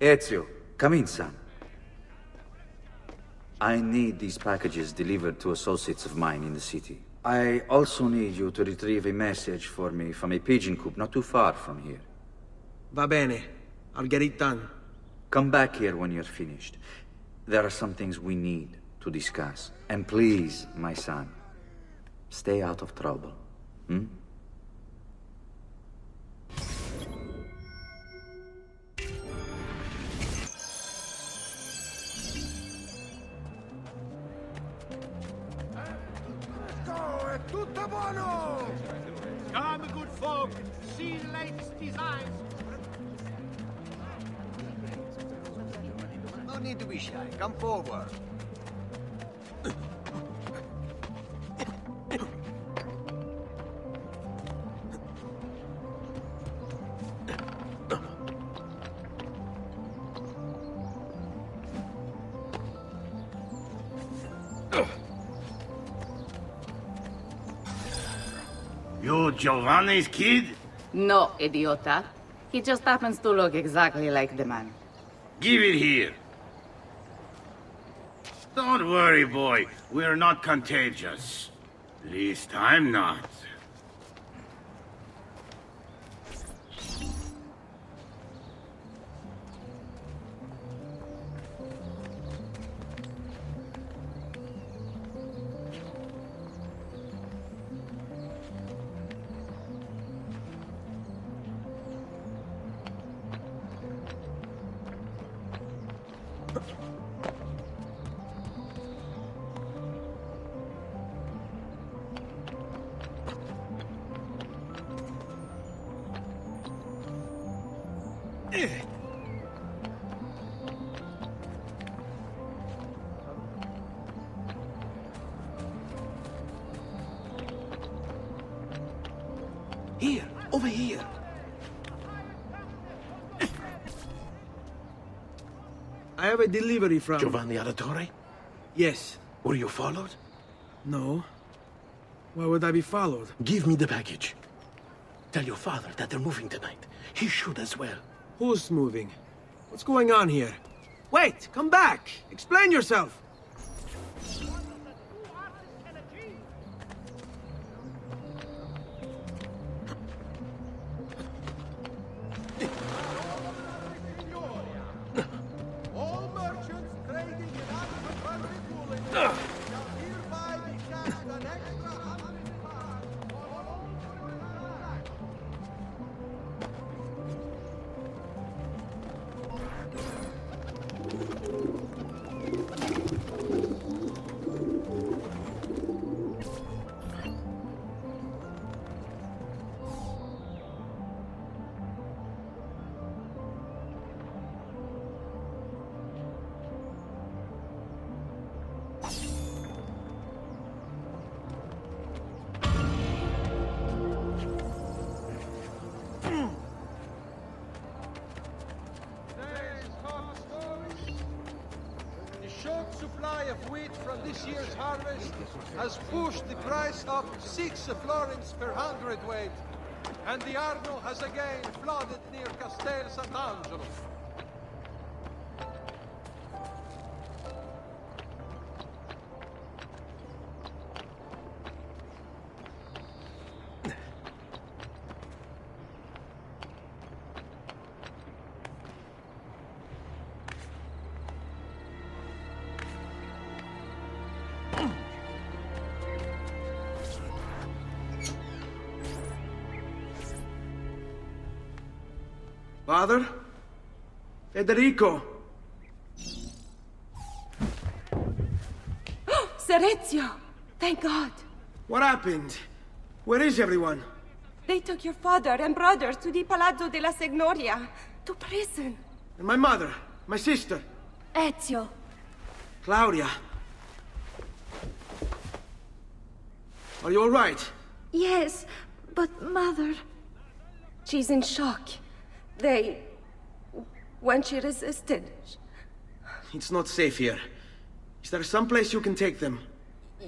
Ezio, come in, son. I need these packages delivered to associates of mine in the city. I also need you to retrieve a message for me from a pigeon coop not too far from here. Va bene. I'll get it done. Come back here when you're finished. There are some things we need to discuss. And please, my son, stay out of trouble. Hmm? Tutto buono! Come, good folk, see the latest designs. Need to be shy. Come forward. You Giovanni's kid? No, idiota. He just happens to look exactly like the man. Give it here. Don't worry, boy. We're not contagious. At least I'm not. From... Giovanni Auditore? Yes. Were you followed? No. Why would I be followed? Give me the package. Tell your father that they're moving tonight. He should as well. Who's moving? What's going on here? Wait! Come back! Explain yourself! This year's harvest has pushed the price up six florins per hundredweight, and the Arno has again flooded near Castel Sant'Angelo. Father? Federico! Ser Ezio! Thank God! What happened? Where is everyone? They took your father and brother to the Palazzo della Signoria, to prison. And my mother? My sister? Ezio, Claudia? Are you alright? yes, but mother... She's in shock. They... When she resisted... It's not safe here. Is there some place you can take them?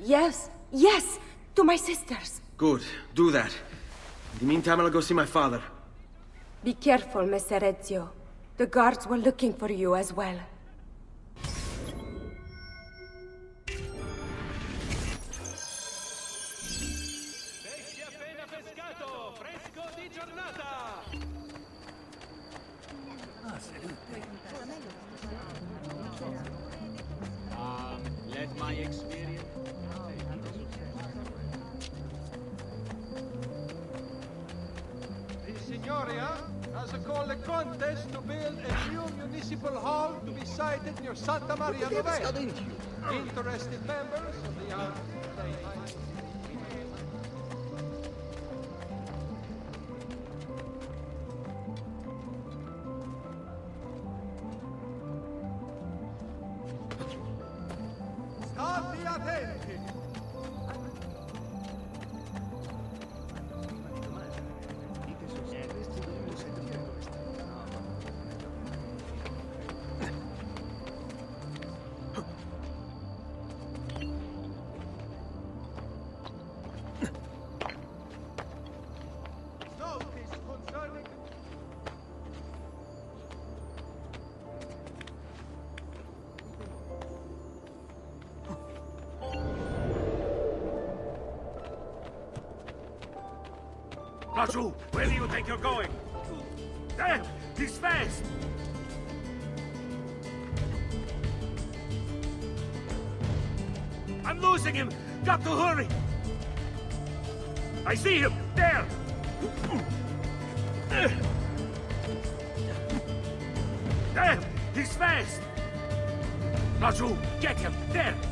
Yes, yes, to my sisters. Good, do that. In the meantime, I'll go see my father. Be careful, Messer Ezio. The guards were looking for you as well. Contest to build a new municipal hall to be sited near Santa Maria Novella. Interested members of the Raju, where do you think you're going? There! He's fast! I'm losing him! Got to hurry! I see him! There! There! He's fast! Raju, get him! There!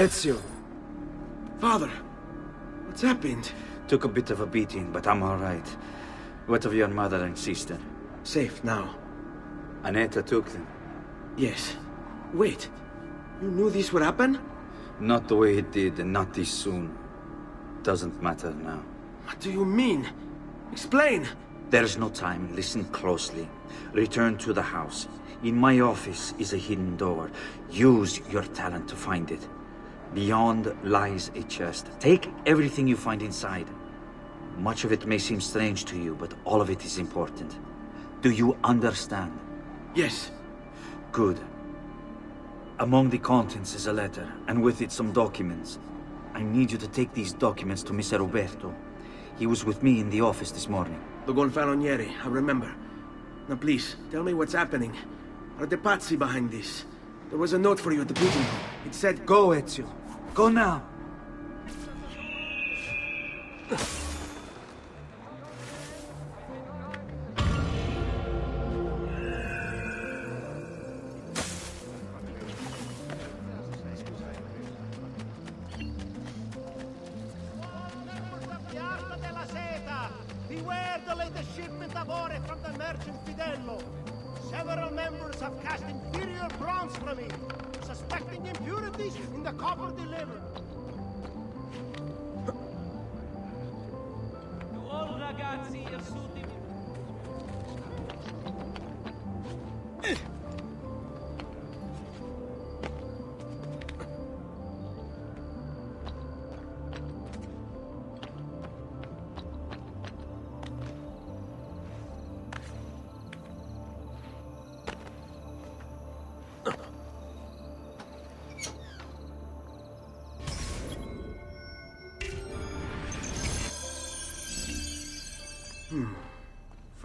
Ezio. Father. What's happened? Took a bit of a beating, but I'm all right. What of your mother and sister? Safe now. Annetta took them. Yes. Wait. You knew this would happen? Not the way it did, and not this soon. Doesn't matter now. What do you mean? Explain! There's no time. Listen closely. Return to the house. In my office is a hidden door. Use your talent to find it. Beyond lies a chest. Take everything you find inside. Much of it may seem strange to you, but all of it is important. Do you understand? Yes. Good. Among the contents is a letter, and with it some documents. I need you to take these documents to Mr. Uberto. He was with me in the office this morning. The Gonfaloniere, I remember. Now please, tell me what's happening. Are the Pazzi behind this? There was a note for you at the meeting. It said, Go, Ezio. Go now!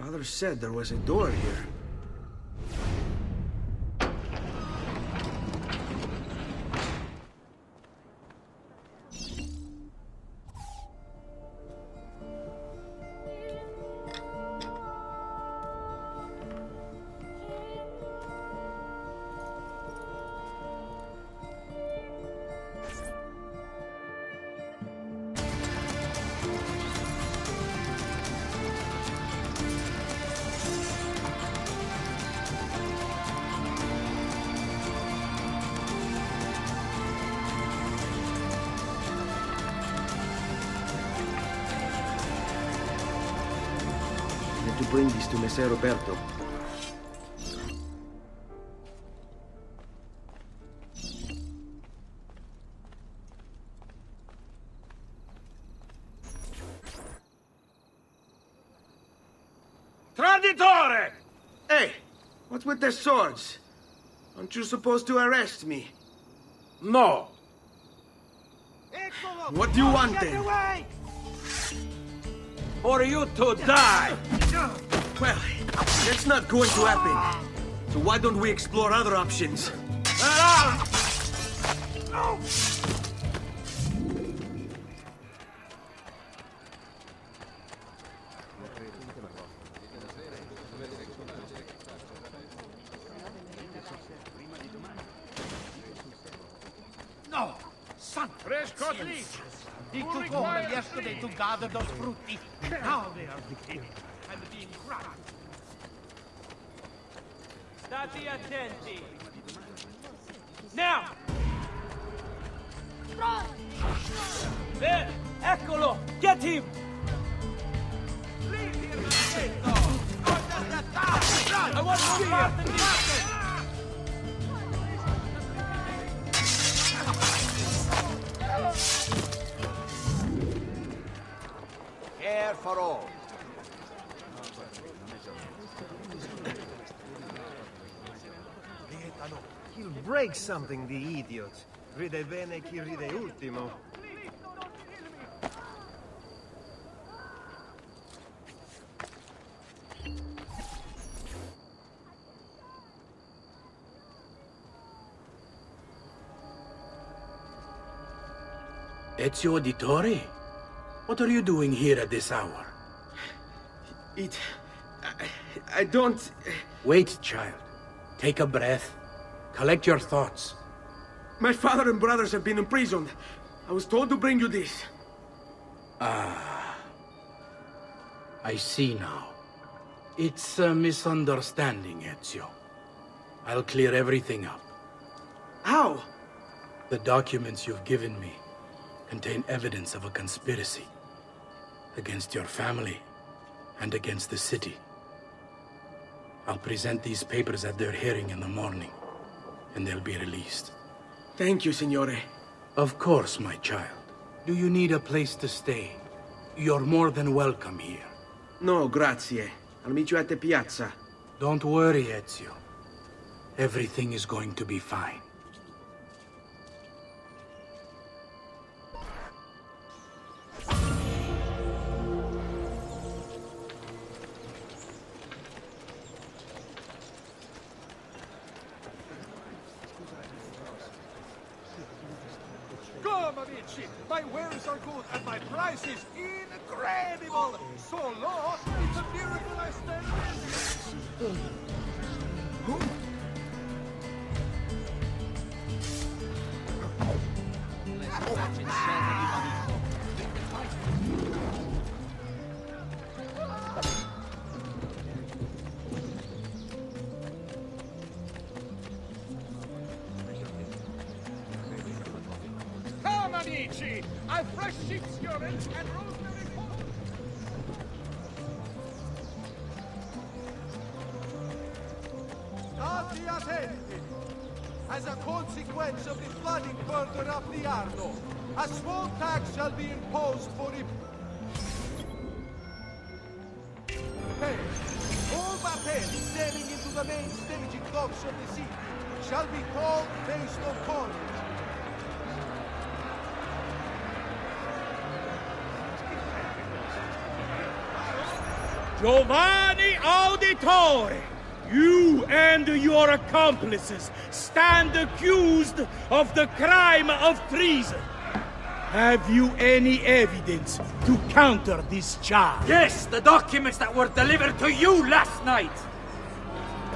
Father said there was a door here. To bring this to Messer Uberto. Traditore! Hey! What's with the swords? Aren't you supposed to arrest me? No. What do you want then? For you to die! Well, that's not going to happen. So why don't we explore other options? No! Son! Fresco lì! He took over yesterday to gather those frutti. Now they are decaying attenti. He'll something, the idiot. Ride bene chi ride ultimo. Ezio Auditore? What are you doing here at this hour? It... I, I don't... Wait, child. Take a breath. Collect your thoughts. My father and brothers have been imprisoned. I was told to bring you this. Ah. I see now. It's a misunderstanding, Ezio. I'll clear everything up. How? The documents you've given me contain evidence of a conspiracy against your family and against the city. I'll present these papers at their hearing in the morning, and they'll be released. Thank you, Signore. Of course, my child. Do you need a place to stay? You're more than welcome here. No, grazie. I'll meet you at the piazza. Don't worry, Ezio. Everything is going to be fine. The Arno, a small tax shall be imposed for it. Hey, all Vatel sailing into the main staging docks of the city shall be called based on coinage. Giovanni auditore! You and your accomplices stand accused of the crime of treason. Have you any evidence to counter this charge? Yes, the documents that were delivered to you last night!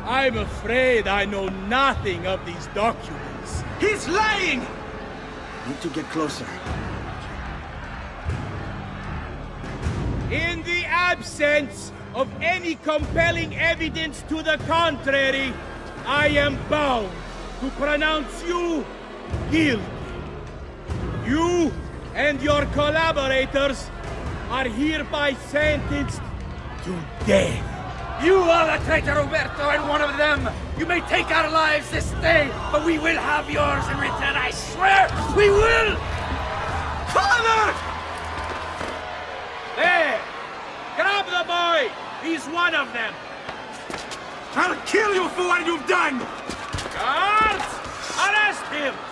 I'm afraid I know nothing of these documents. He's lying! Need to get closer. In the absence of any compelling evidence to the contrary, I am bound to pronounce you guilty. You and your collaborators are hereby sentenced to death. You are the traitor, Uberto, and one of them! You may take our lives this day, but we will have yours in return, I swear! We will! Father! There! Grab the boy! He's one of them! I'll kill you for what you've done! Guards! Arrest him!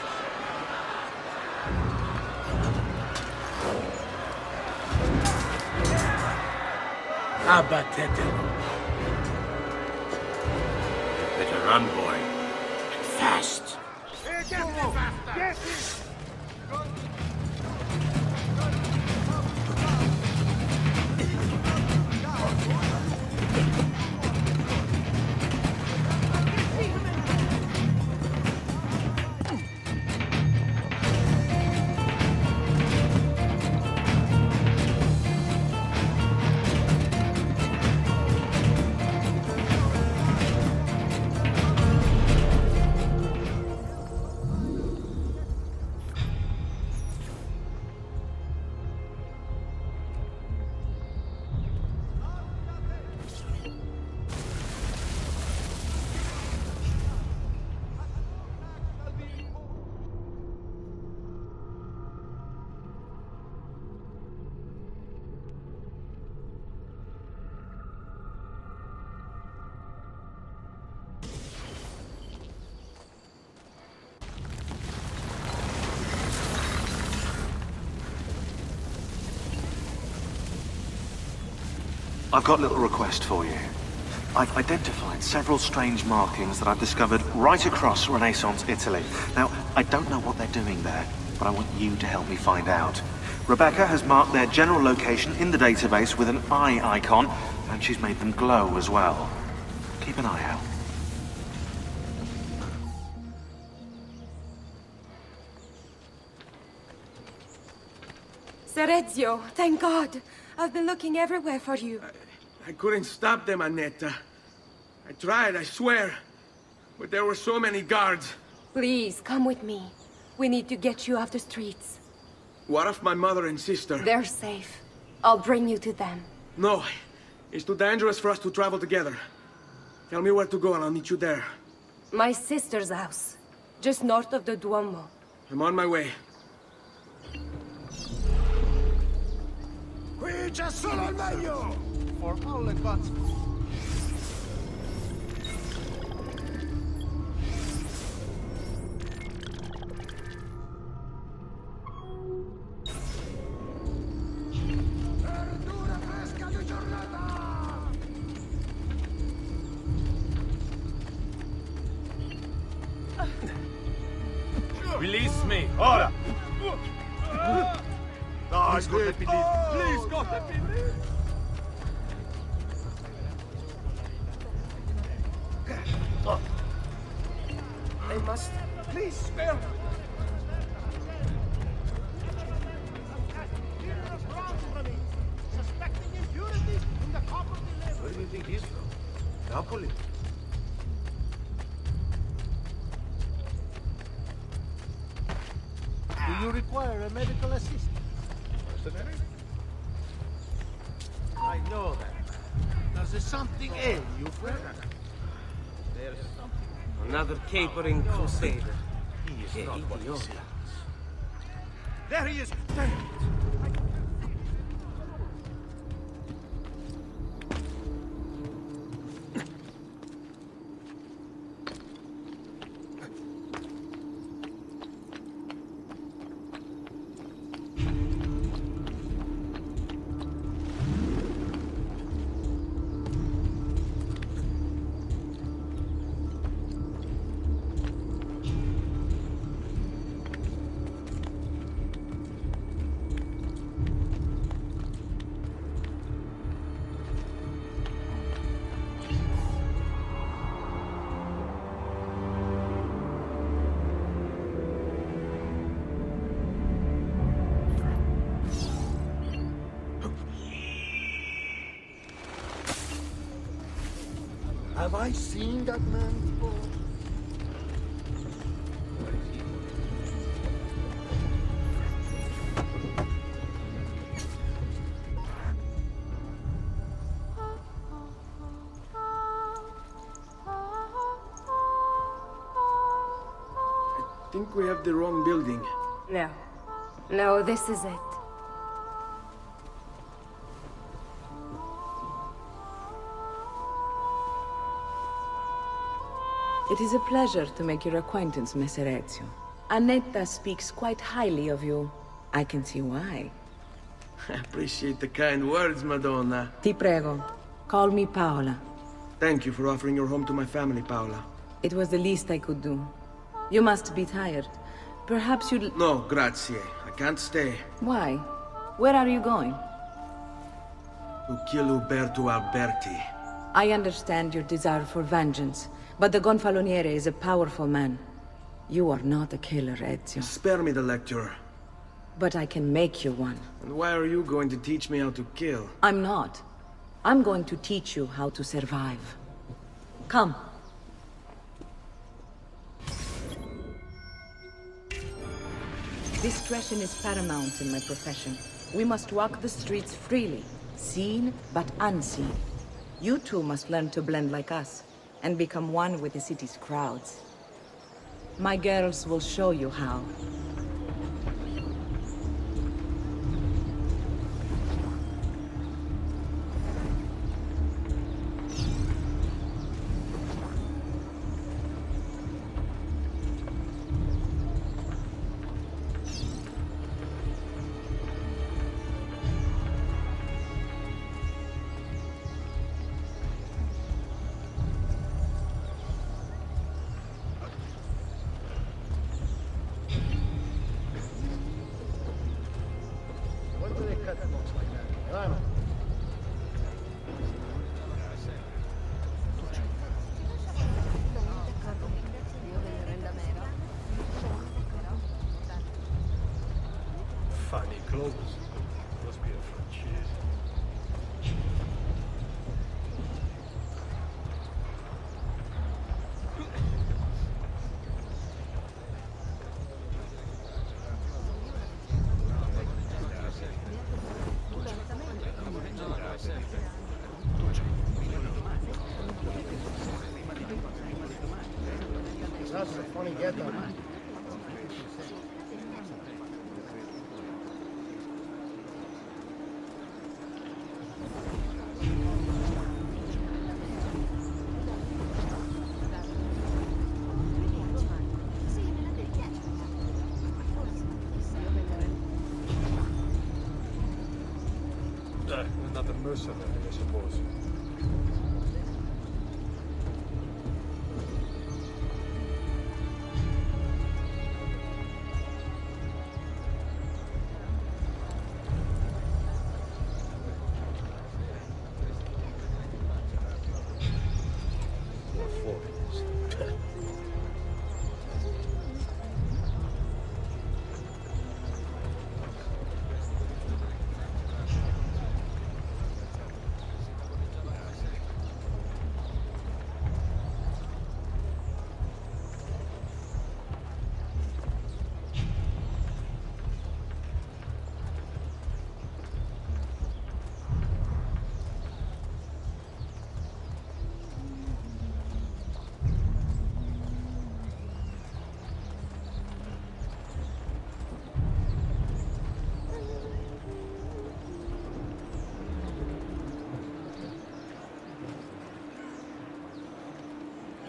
Abatetelo. Better run, boy. And fast. I've got a little request for you. I've identified several strange markings that I've discovered right across Renaissance Italy. Now, I don't know what they're doing there, but I want you to help me find out. Rebecca has marked their general location in the database with an eye icon, and she's made them glow as well. Keep an eye out. Ser Ezio, thank God. I've been looking everywhere for you. Couldn't stop them, Annetta. I tried, I swear. But there were so many guards. Please, come with me. We need to get you off the streets. What of my mother and sister? They're safe. I'll bring you to them. No. It's too dangerous for us to travel together. Tell me where to go and I'll meet you there. My sister's house. Just north of the Duomo. I'm on my way. Qui c'è solo il meglio! For all the Another capering Have I seen that man before? I think we have the wrong building. No. No, this is it. It is a pleasure to make your acquaintance, Messer Ezio. Annetta speaks quite highly of you. I can see why. I appreciate the kind words, Madonna. Ti prego, call me Paola. Thank you for offering your home to my family, Paola. It was the least I could do. You must be tired. Perhaps you'd... No, grazie. I can't stay. Why? Where are you going? To kill Uberto Alberti. I understand your desire for vengeance, but the Gonfaloniere is a powerful man. You are not a killer, Ezio. Spare me the lecture. But I can make you one. And why are you going to teach me how to kill? I'm not. I'm going to teach you how to survive. Come. Discretion is paramount in my profession. We must walk the streets freely, seen but unseen. You too must learn to blend like us, and become one with the city's crowds. My girls will show you how. Clothes. Must be a francese. That's a funny get-up. Uh, another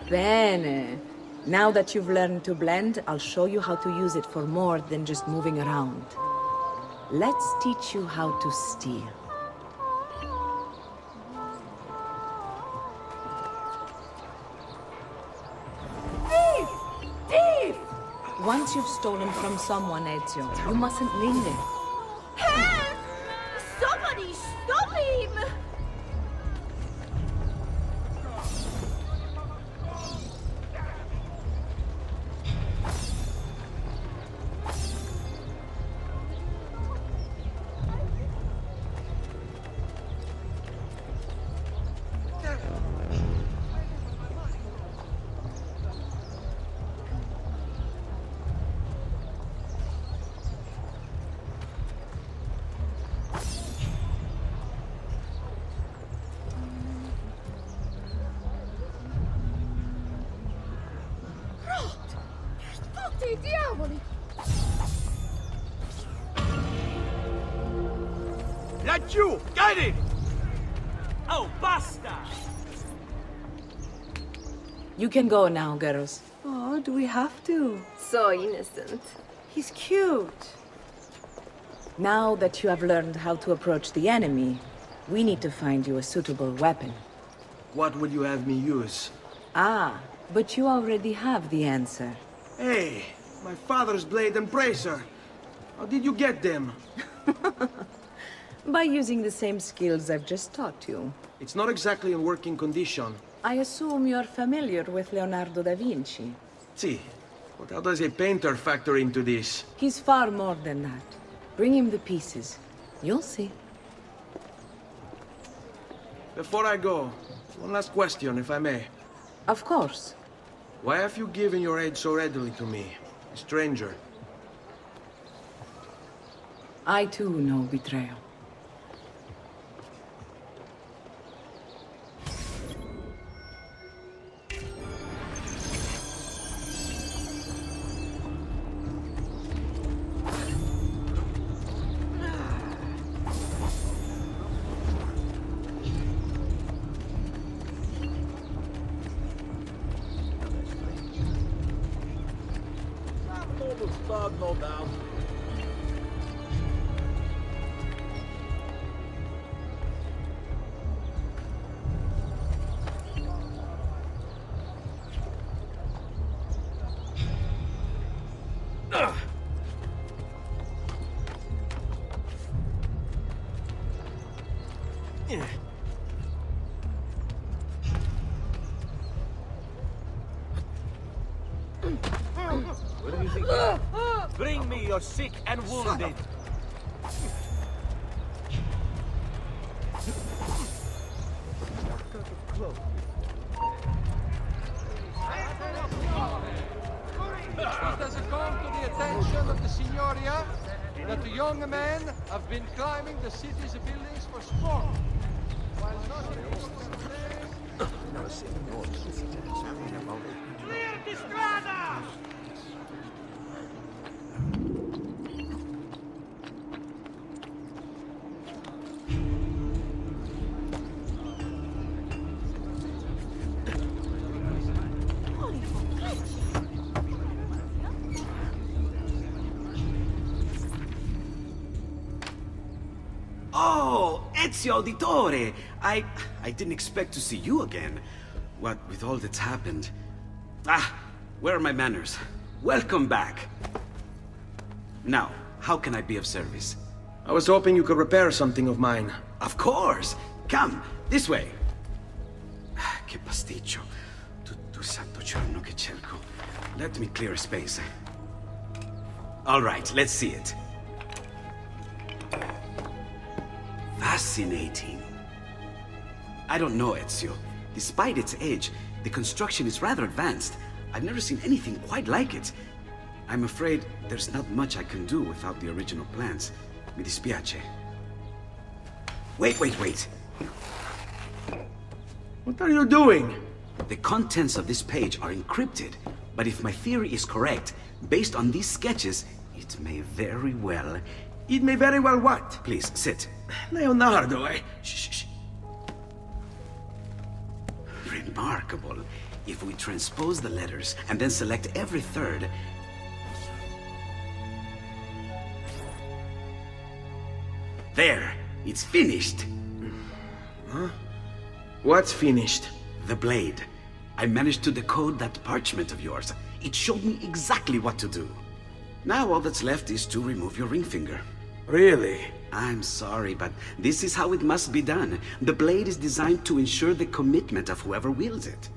Bene. Uh, now that you've learned to blend, I'll show you how to use it for more than just moving around. Let's teach you how to. Thief! Thief! Once you've stolen from someone, Ezio, you mustn't linger. Tutti i diavoli! Laggiù! Guide Oh, basta! You can go now, girls. Oh, do we have to? So innocent. He's cute. Now that you have learned how to approach the enemy, we need to find you a suitable weapon. What would you have me use? Ah, but you already have the answer. Hey, my father's blade and bracer. How did you get them? By using the same skills I've just taught you. It's not exactly in working condition. I assume you're familiar with Leonardo da Vinci. See, but how does a painter factor into this? He's far more than that. Bring him the pieces. You'll see. Before I go, one last question, if I may. Of course. Why have you given your aid so readily to me, stranger? I too know betrayal. No doubt. Sick and wounded. Oh, Ezio Auditore! I... I didn't expect to see you again. What with all that's happened. Ah, where are my manners? Welcome back. Now, how can I be of service? I was hoping you could repair something of mine. Of course! Come, this way! Ah, Che pasticcio. Tutto santo giorno che cerco. Let me clear a space. All right, let's see it. Fascinating. I don't know, Ezio. Despite its age, the construction is rather advanced. I've never seen anything quite like it. I'm afraid there's not much I can do without the original plans. Mi dispiace. Wait, wait, wait. What are you doing? The contents of this page are encrypted, but if my theory is correct, based on these sketches, it may very well... It may very well what? Please, sit. Leonardo, eh? Shh, shh, shh. Remarkable. If we transpose the letters and then select every third... There! It's finished! Huh? What's finished? The blade. I managed to decode that parchment of yours. It showed me exactly what to do. Now all that's left is to remove your ring finger. Really? I'm sorry, but this is how it must be done. The blade is designed to ensure the commitment of whoever wields it.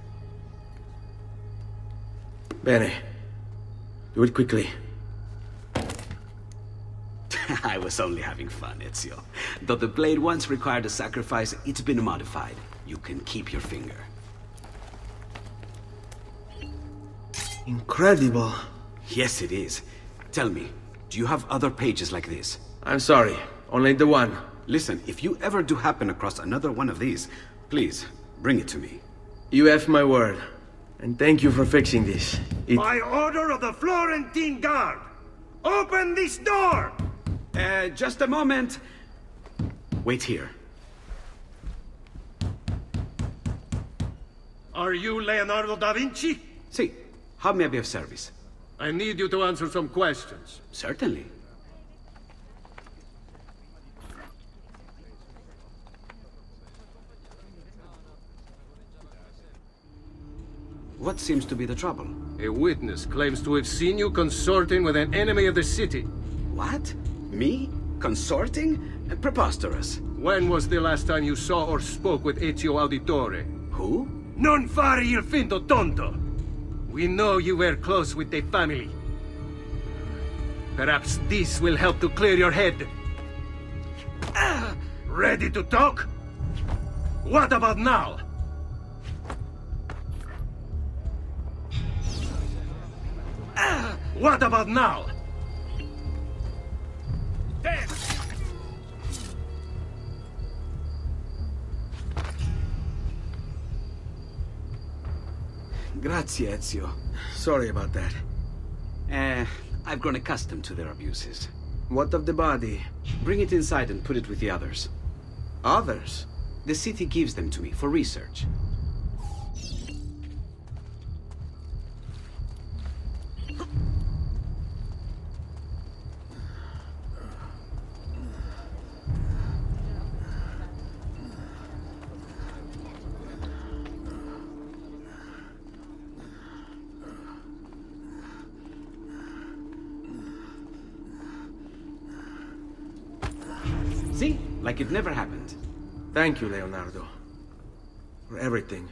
Bene. Do it quickly. I was only having fun, Ezio. Though the blade once required a sacrifice, it's been modified. You can keep your finger. Incredible. Yes, it is. Tell me, do you have other pages like this? I'm sorry. Only the one. Listen, if you ever do happen across another one of these, please, bring it to me. You have my word. And thank you for fixing this. By order of the Florentine Guard! Open this door! Uh, just a moment. Wait here. Are you Leonardo da Vinci? See, how may I be of service? I need you to answer some questions. Certainly. What seems to be the trouble? A witness claims to have seen you consorting with an enemy of the city. What? Me? Consorting? Preposterous. When was the last time you saw or spoke with Ezio Auditore? Who? Non fare il finto tonto! We know you were close with the family. Perhaps this will help to clear your head. Ah, ready to talk? What about now? What about now? Dead! Grazie, Ezio. Sorry about that. Eh, I've grown accustomed to their abuses. What of the body? Bring it inside and put it with the others. Others? The city gives them to me for research. Thank you, Leonardo. For everything.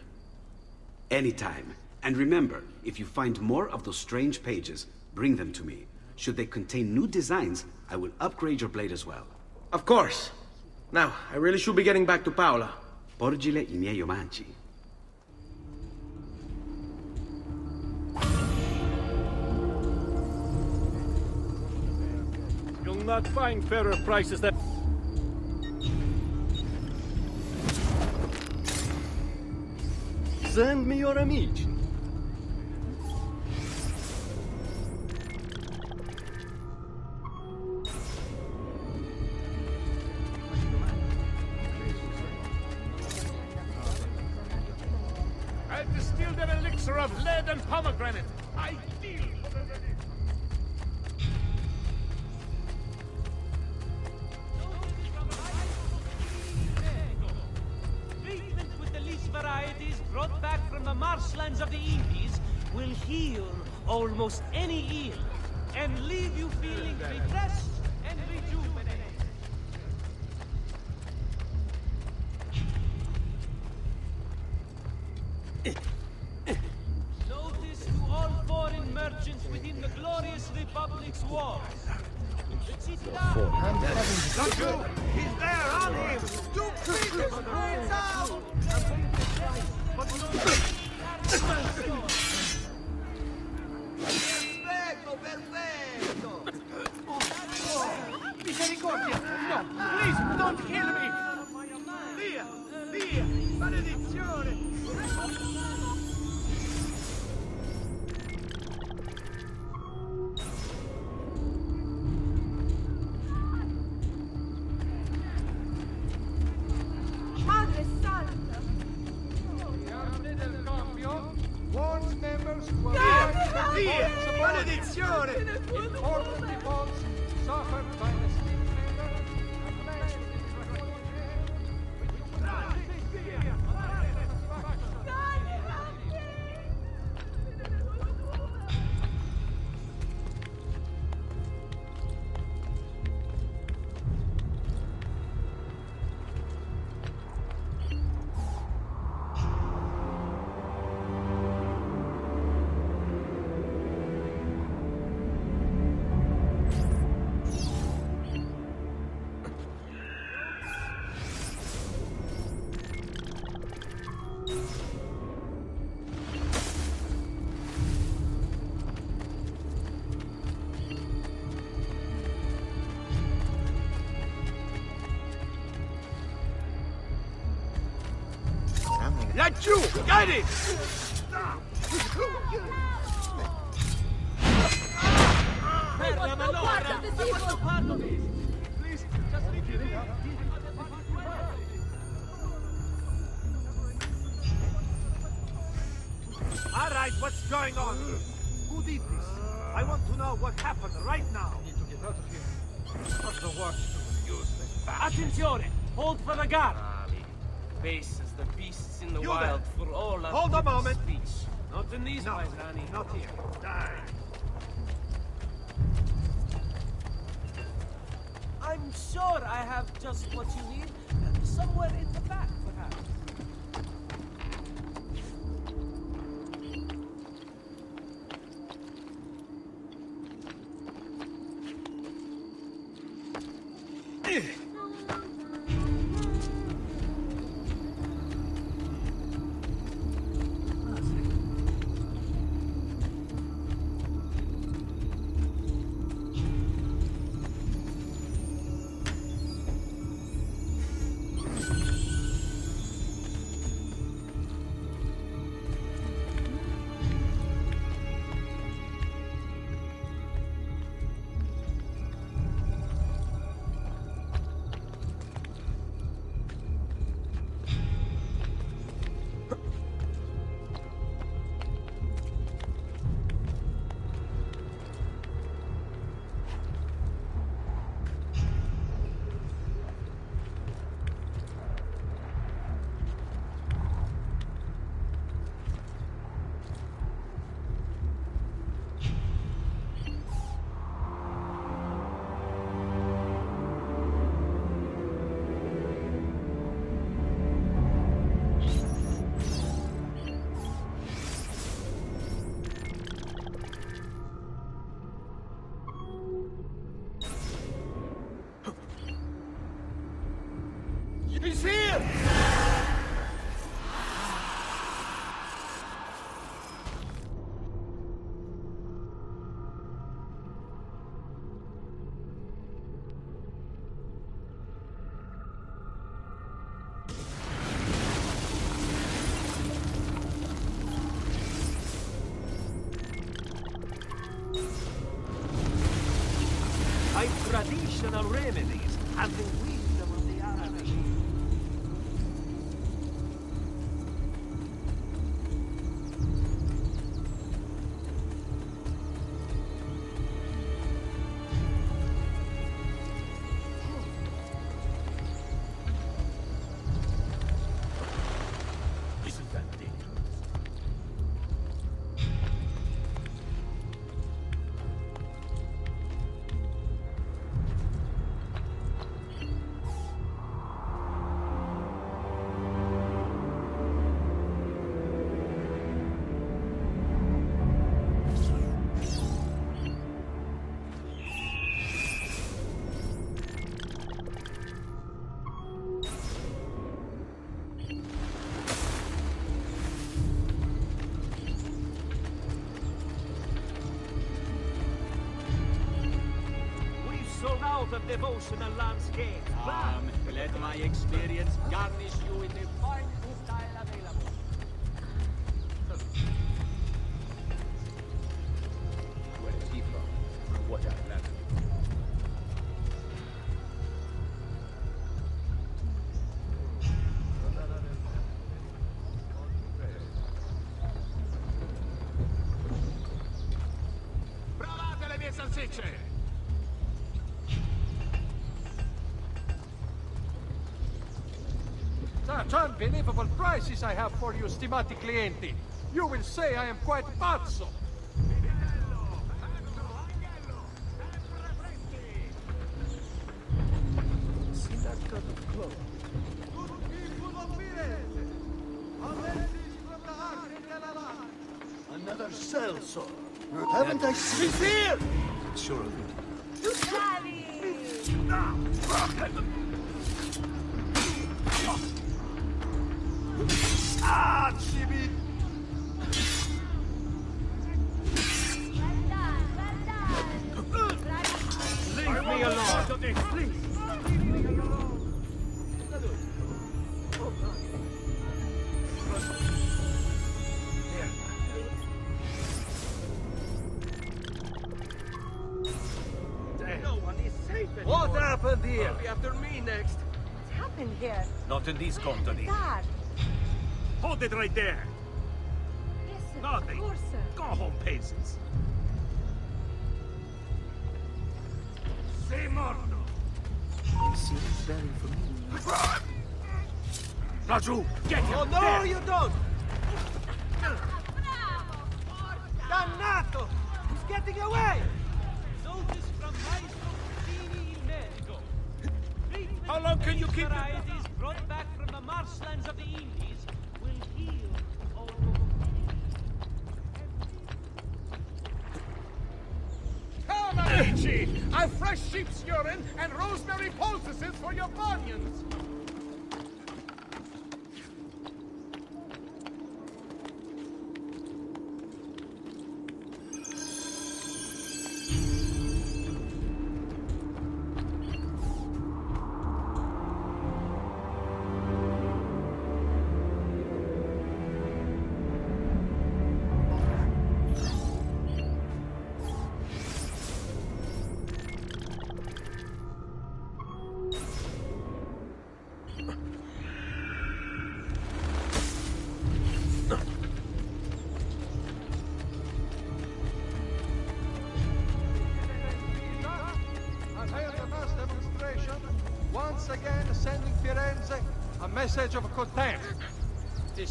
Anytime. And remember, if you find more of those strange pages, bring them to me. Should they contain new designs, I will upgrade your blade as well. Of course. Now, I really should be getting back to Paola. Porgile i miei omaggi. You'll not find fairer prices than... Send me your amici. Misericordia! No! Please, don't kill You get it! All right, what's going on? Who did this? I want to know what happened right now. We need to get out of here. Attenzione! Hold for the guard! Faces the beasts in the You wild there. for all of Hold a moment. speech. Not in these No, ones, Rani. not here. Die. I'm sure I have just what you need. Somewhere in the back, traditional devotional landscapes. Um, let my experience garnish prices I have for you, stimati clienti. You will say I am quite pazzo. See that cut of cloth? Another cell sword. Haven't I seen? He's here! Sure of it. Ah, ah, What's here? Not in this company. Dad, Hold it right there. listen. Nothing. Go home, peasants. Say morto. You see this bearing from me? Raju, get oh, him! Oh, no, There. you don't! And rosemary poultices for your bunions!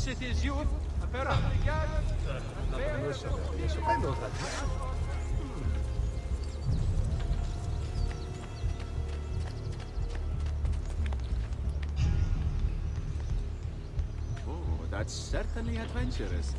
The city's youth, Oh, that's certainly adventurous.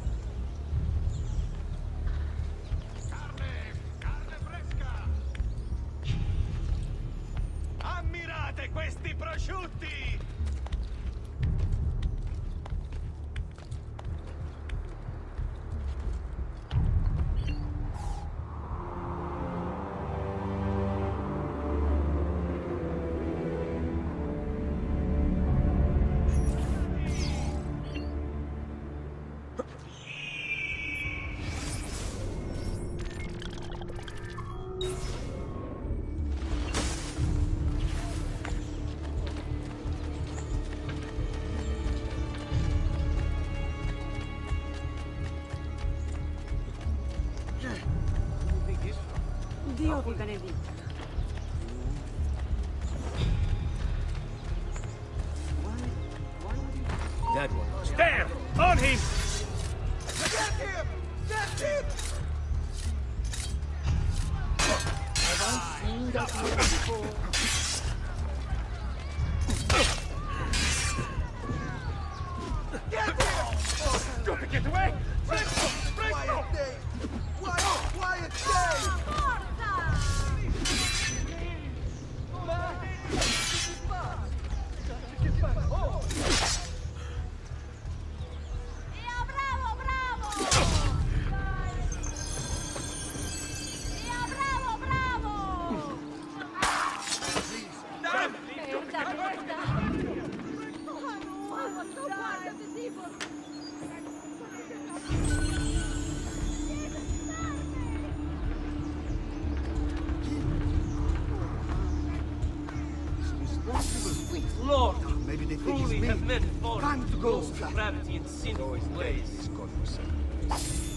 Dio vi truly it's me. have men fallen Time to go. close to gravity and sinful ways.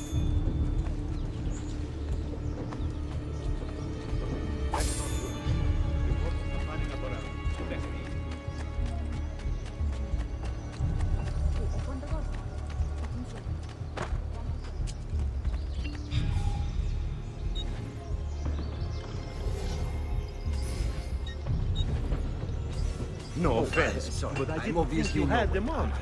Offense, but I didn't you had them on.